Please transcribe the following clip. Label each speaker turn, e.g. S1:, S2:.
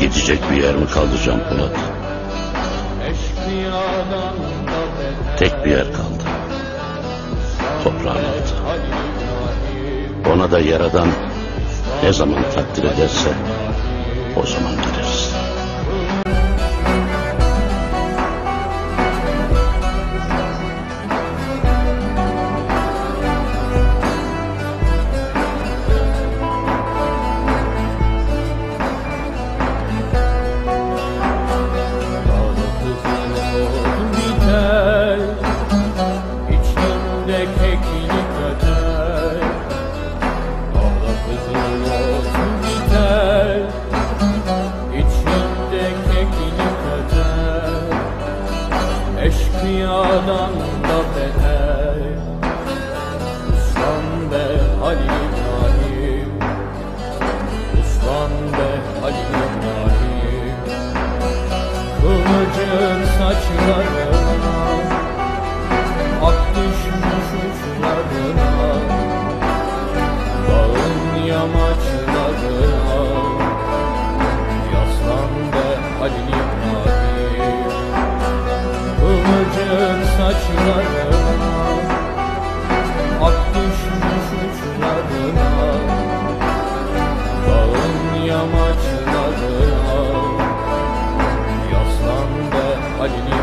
S1: Gidecek bir yer mi Can Polat? Tek bir yer kaldı. Toprağın altı. Ona da yaradan ne zaman takdir ederse o zaman gideriz.
S2: dünyadan da beter. Uslan be Halim Halim Uslan be Halim Halim Kıvılcım saçlar Oh.